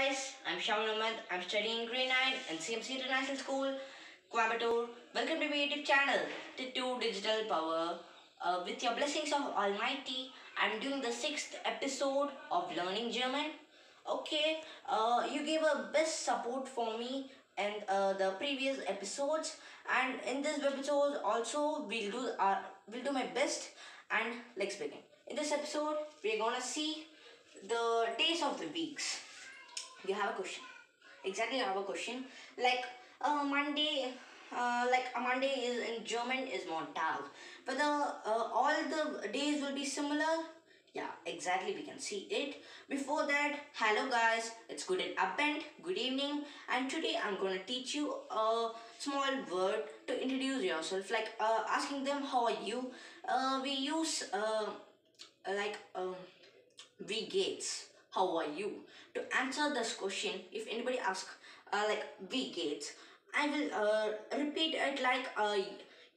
guys, I'm Shaman Ahmed. I'm studying grade 9 in CMC International School, Coimbatore. Welcome to my YouTube channel, Titu Digital Power. Uh, with your blessings of Almighty, I'm doing the sixth episode of Learning German. Okay, uh, you gave a best support for me in uh, the previous episodes, and in this episode also we'll do our we'll do my best. And let's begin. In this episode, we're gonna see the days of the weeks. You have a question. Exactly, you have a question. Like uh, Monday, uh, like a Monday is in German is Montag, but the uh, all the days will be similar. Yeah, exactly. We can see it. Before that, hello guys. It's good and Abend. Good evening. And today I'm gonna teach you a small word to introduce yourself. Like uh, asking them how are you. Uh, we use uh, like um, Wie geht's. How are you? To answer this question, if anybody asks uh, like Wie geht's, I will uh, repeat it like uh,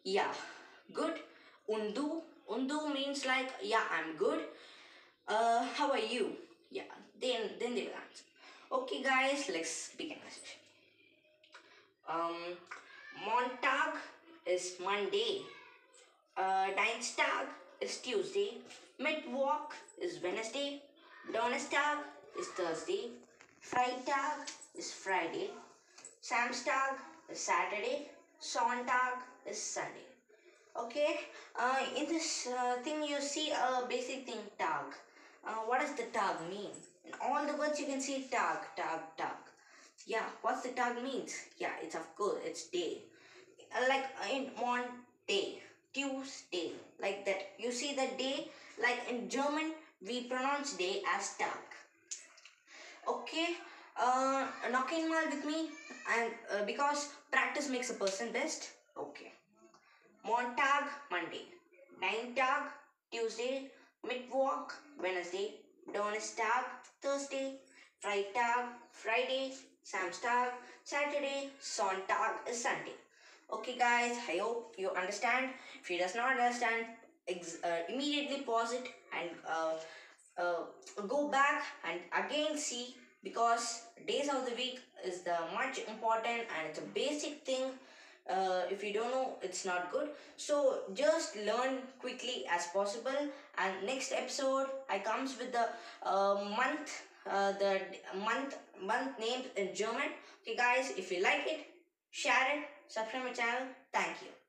yeah, good. Undu. Undu means like yeah, I'm good. Uh, how are you? Yeah, then then they will answer. Okay, guys, let's begin the session. Um, Montag is Monday. Uh, Dienstag is Tuesday. Mittwoch is Wednesday. Donnerstag is Thursday. Freitag is Friday. Samstag is Saturday. Sonntag is Sunday. Okay, uh, in this uh, thing you see a basic thing tag. Uh, what does the tag mean? In all the words you can see tag, tag, tag. Yeah, what's the tag means? Yeah, it's of course it's day. Uh, like uh, in Monday, Tuesday, like that. You see the day, like in German, we pronounce day as Tag. Okay, uh, knock in mal with me, and uh, because practice makes a person best. Okay, Montag, Monday, Dienstag, Tuesday, Mittwoch, Wednesday, Donnerstag, Thursday, Freitag, Friday, Samstag, Saturday, Sonntag is Sunday. Okay, guys, I hope you understand. If you does not understand, uh, immediately pause it and uh, uh, go back and again see because days of the week is the much important and it's a basic thing. Uh, if you don't know, it's not good. So just learn quickly as possible. And next episode, I comes with the uh, month, uh, the month month names in German. Okay, guys, if you like it, share it, subscribe my channel. Thank you.